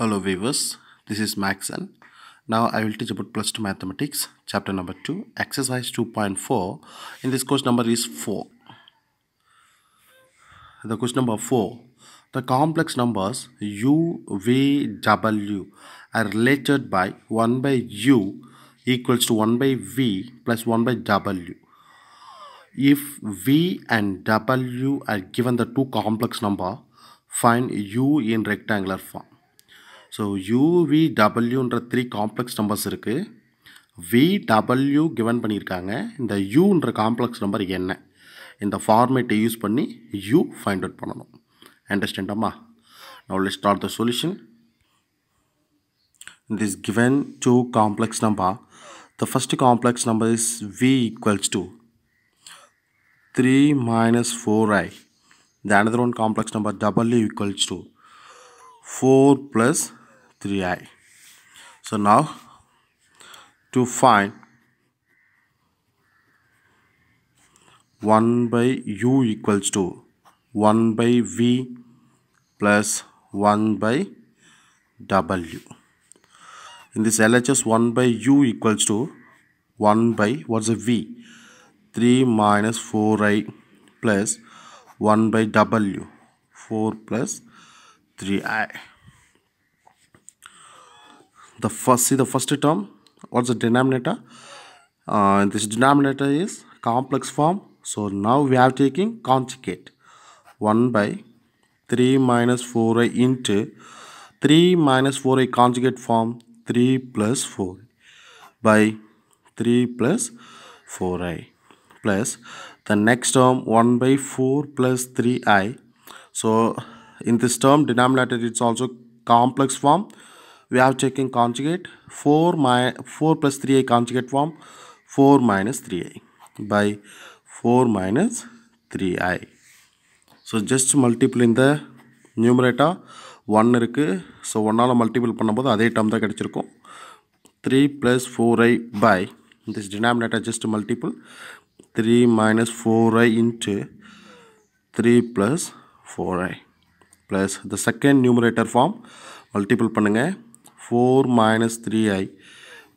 Hello viewers, this is Maxon. Now I will teach about plus 2 mathematics, chapter number 2, exercise 2.4. In this course number is 4. The question number 4. The complex numbers u, v, w are related by 1 by u equals to 1 by v plus 1 by w. If v and w are given the two complex number, find u in rectangular form. So U டபுள்யூன்ற three complex numbers இருக்குது we W given பண்ணியிருக்காங்க இந்த யூன்ற complex number என்ன இந்த ஃபார்மேட்டை use பண்ணி you find out பண்ணணும் அண்டர்ஸ்டாண்டம்மா now let start the solution this given two complex number the the complex number is V v to three minus four i the another one complex number W equals to four plus 3i. So now to find 1 by u equals to 1 by v plus 1 by w. In this LHS 1 by u equals to 1 by what's a v? 3 minus 4i plus 1 by w 4 plus 3i. The first see the first term. What's the denominator? Uh, this denominator is complex form. So now we are taking conjugate. 1 by 3 minus 4i into 3 minus 4i conjugate form 3 plus 4 by 3 plus 4i plus the next term 1 by 4 plus 3i. So in this term denominator it's also complex form we have taken conjugate 4 mi 4 plus 3i conjugate form 4 minus 3i by 4 minus 3i so just multiple in the numerator 1 இருக்குது so ஒன்றால் multiple பண்ணும்போது அதே term தான் கிடச்சிருக்கும். Three plus four i by this denominator just multiple three minus four i into three plus four i plus the second numerator form multiple பண்ணுங்கள் four minus three i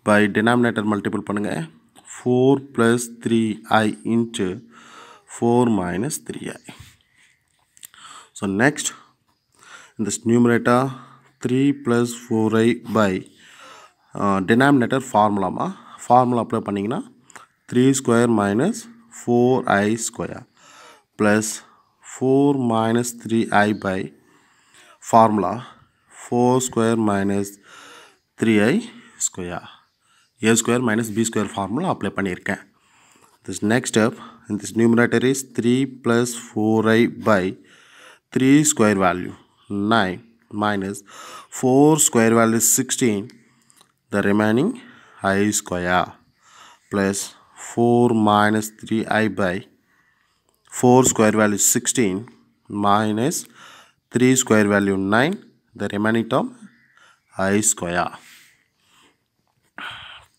by denominator multiple பண்ணுங்கள் four plus three i into four minus three i so next இந்த numerator three plus four i by denominator ஃபார்முலாமா formula apply பண்ணிங்கன்னா three square minus four i square plus four minus three i by formula four square minus minus 3i square a square minus b square formula apply பண்ணியிருக்கேன் this next step in this numerator is 3 plus 4i by 3 square value 9 minus 4 square value is 16 the remaining i square plus 4 minus 3i by 4 square value is 16 minus 3 square value 9 the remaining term i square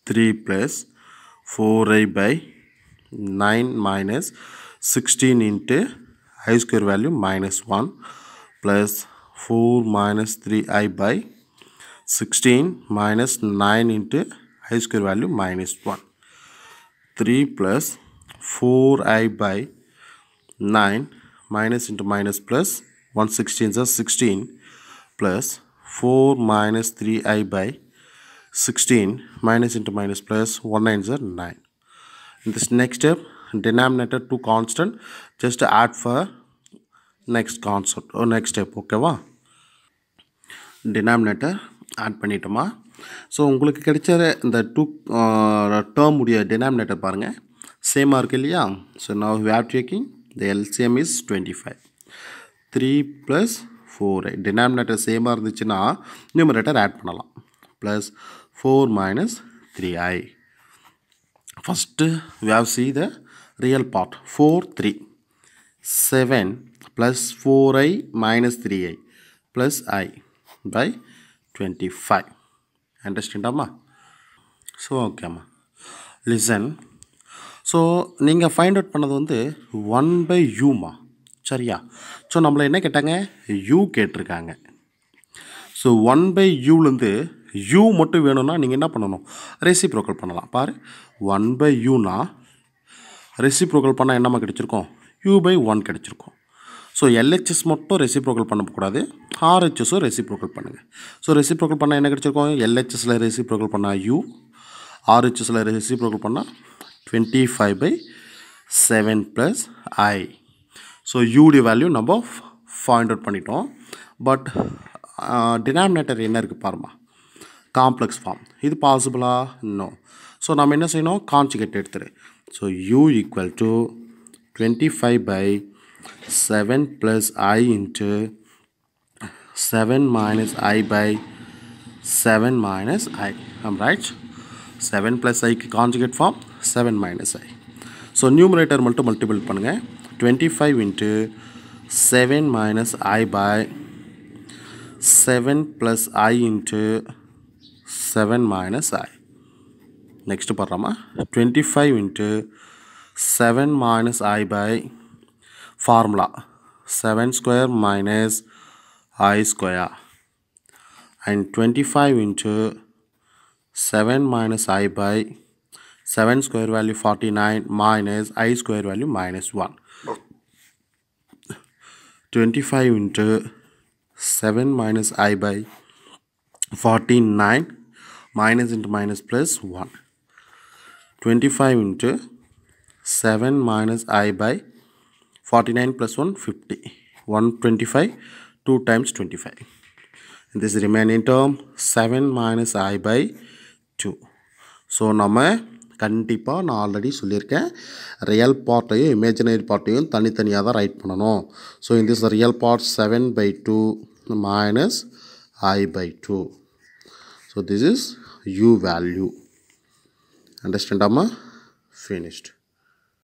3 plus 4i by 9 minus 16 into i square value minus 1 plus 4 minus 3i by 16 minus 9 into i square value minus 1. 3 plus 4i by 9 minus into minus plus 1 16 is 16 plus 4 minus 3i by 16 minus into minus plus 1 9 is 9. In this next step denominator to constant just add for next concept oh next step ஓகேவா Denominator add பண்ணிட்டோமா? So உங்களுக்கு கிடைச்ச இந்த two term உடைய denominator பாருங்கள் சேமாக இருக்குது இல்லையா? So now we have taking the LCM is twenty five three plus four denominator சேமாக இருந்துச்சுன்னா நியூமரேட்டர் ஆட் பண்ணலாம். Plus four minus three i first we've see the real part four three seven plus 4i minus 3i plus i by 25 understand அம்மா so ஓகேம்மா listen so நீங்கள் find out பண்ணது வந்து one by யூமா சரியா? So நம்மளை என்ன கேட்டாங்க? யூ கேட்டிருக்காங்க. ஸோ ஒன் பை யூலேருந்து யூ மட்டும் வேணும்னா நீங்கள் என்ன பண்ணணும்? ரெசிப்ரோக்கல் பண்ணலாம். பாரு. ஒன் பை யூனா ரெசிப்ரோக்கல் பண்ணால் என்னம்மா கிடச்சிருக்கோம்? யூ பை ஒன் கிடச்சிருக்கும். ஸோ எல்ஹெச்எஸ் மட்டும் ரெசிப்ரோக்கல் பண்ணக்கூடாது. ஆர்ஹெச்எஸும் ரெசிப்ரோக்கல் பண்ணுங்கள் ஸோ ரெசிப்ரோக்கல் பண்ணால் என்ன கிடச்சிருக்கோம்? எல்ஹெச்எஸில் ரெசிப்ரோக்கல் பண்ணால் யூ ஆர்ஹெச்எஸில் ரெசிப்ரோக்கல் பண்ணால் twenty five by seven plus i so U the value நம்ம ஃபைண்ட் அவுட் பண்ணிட்டோம். பட் டினாமினேட்டர் என்ன இருக்குது பாருமா? காம்ப்ளெக்ஸ் ஃபார்ம் இது பாசிபிளா இன்னும் ஸோ நம்ம என்ன செய்யணும்? கான்ஜுகேட் எடுத்துரு. So U equal to twenty five by seven plus i into seven minus i by seven minus i ஆம் ரைட் செவன் ப்ளஸ் ஐக்கு conjugate form seven minus i so numerator மட்டும் multiple பண்ணுங்கள் 25 into 7 minus i by 7 plus i into 7 minus i. Next parama 25 into 7 minus i by formula 7 square minus i square and 25 into 7 minus i by 7 square value 49 minus i square value minus 1 25 into 7 minus i by 49 minus into minus plus 1 25 into 7 minus i by 49 plus 1 50 125 2 times 25 and this remaining term 7 minus i by 2 so நம்ம கண்டிப்பாக நான் already சொல்லியிருக்கேன். Real பார்ட்டையும் imaginary பார்ட்டையும் தனித்தனியாக தான் right பண்ணணும். So in this real part seven by two minus i by two so this is U value அண்டர்ஸ்டாண்டாமா finished